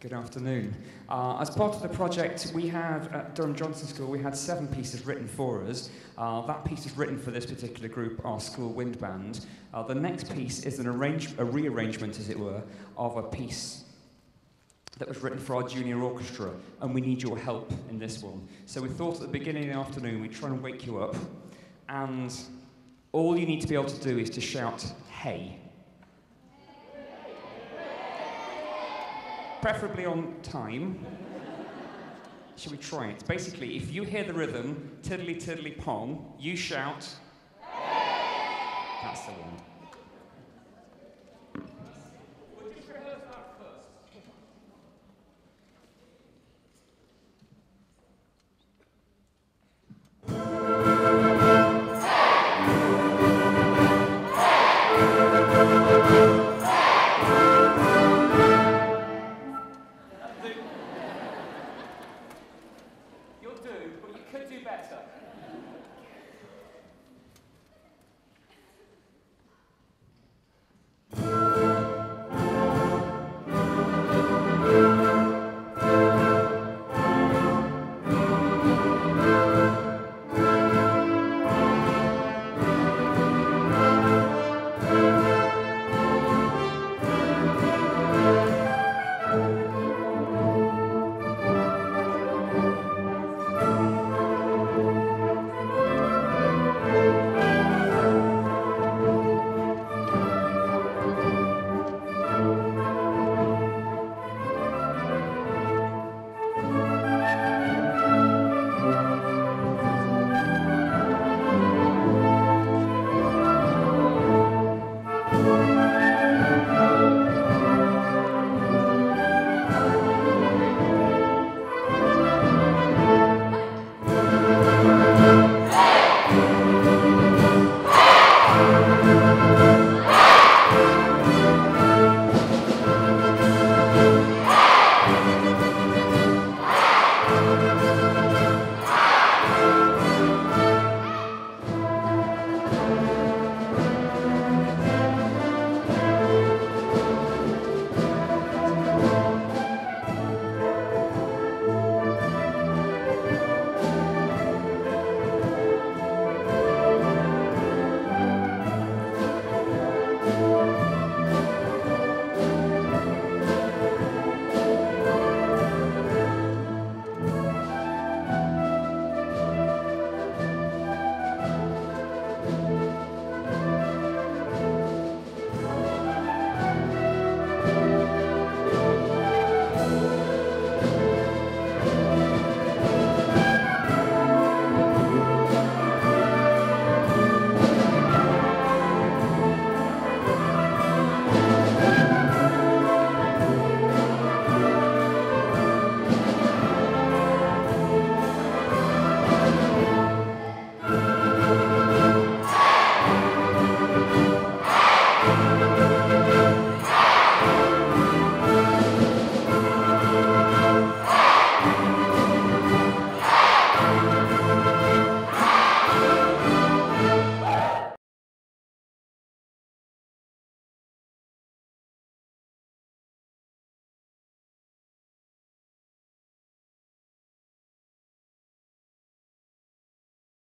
Good afternoon. Uh, as part of the project, we have at Durham Johnston School, we had seven pieces written for us. Uh, that piece is written for this particular group, our school wind band. Uh, the next piece is an arrange- a rearrangement, as it were, of a piece that was written for our junior orchestra, and we need your help in this one. So we thought at the beginning of the afternoon we'd try and wake you up, and all you need to be able to do is to shout, hey. Preferably on time. Shall we try it? Basically, if you hear the rhythm, tiddly tiddly pong, you shout. That's the one. You could